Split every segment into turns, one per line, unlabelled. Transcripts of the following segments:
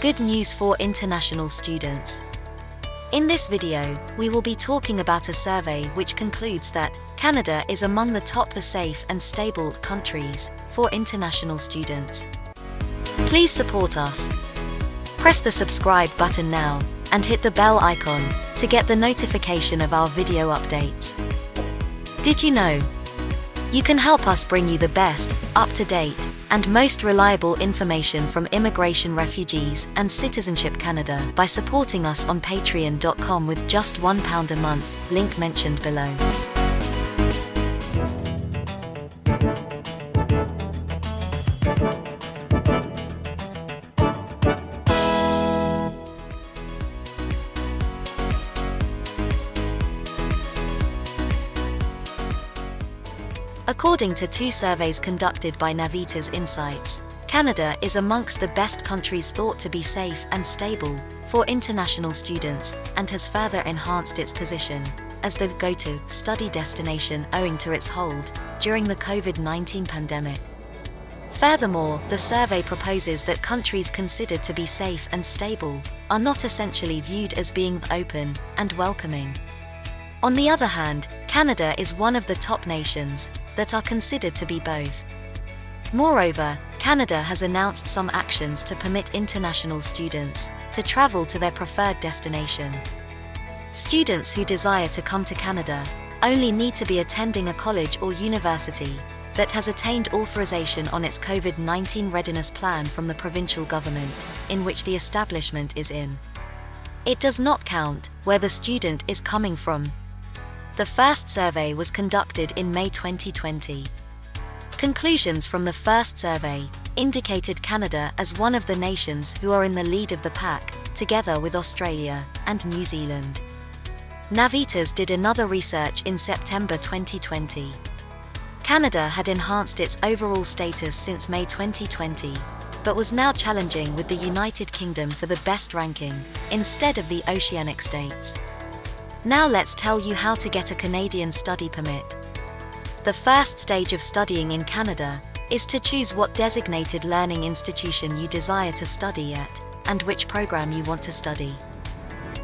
Good news for international students. In this video, we will be talking about a survey which concludes that Canada is among the top safe and stable countries for international students. Please support us. Press the subscribe button now and hit the bell icon to get the notification of our video updates. Did you know? You can help us bring you the best, up to date, and most reliable information from Immigration Refugees and Citizenship Canada by supporting us on patreon.com with just £1 a month, link mentioned below. According to two surveys conducted by Navitas Insights, Canada is amongst the best countries thought to be safe and stable for international students and has further enhanced its position as the go-to study destination owing to its hold during the COVID-19 pandemic. Furthermore, the survey proposes that countries considered to be safe and stable are not essentially viewed as being open and welcoming. On the other hand, Canada is one of the top nations that are considered to be both. Moreover, Canada has announced some actions to permit international students to travel to their preferred destination. Students who desire to come to Canada only need to be attending a college or university that has attained authorization on its COVID 19 readiness plan from the provincial government in which the establishment is in. It does not count where the student is coming from the first survey was conducted in May 2020. Conclusions from the first survey indicated Canada as one of the nations who are in the lead of the pack, together with Australia and New Zealand. Navitas did another research in September 2020. Canada had enhanced its overall status since May 2020, but was now challenging with the United Kingdom for the best ranking, instead of the Oceanic states. Now let's tell you how to get a Canadian study permit. The first stage of studying in Canada is to choose what designated learning institution you desire to study at and which program you want to study.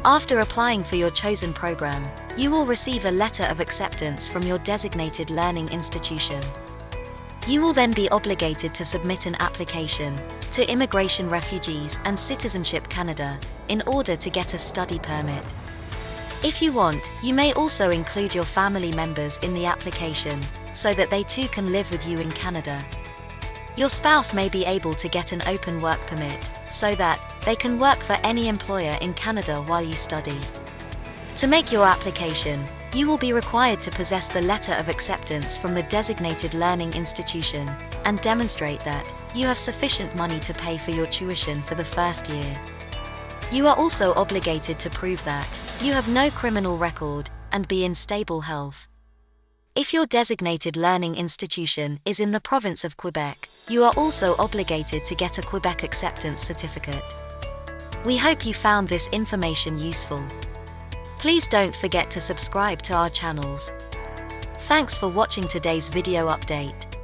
After applying for your chosen program, you will receive a letter of acceptance from your designated learning institution. You will then be obligated to submit an application to Immigration Refugees and Citizenship Canada in order to get a study permit. If you want, you may also include your family members in the application, so that they too can live with you in Canada. Your spouse may be able to get an open work permit, so that they can work for any employer in Canada while you study. To make your application, you will be required to possess the letter of acceptance from the designated learning institution and demonstrate that you have sufficient money to pay for your tuition for the first year. You are also obligated to prove that you have no criminal record and be in stable health. If your designated learning institution is in the province of Quebec, you are also obligated to get a Quebec acceptance certificate. We hope you found this information useful. Please don't forget to subscribe to our channels. Thanks for watching today's video update.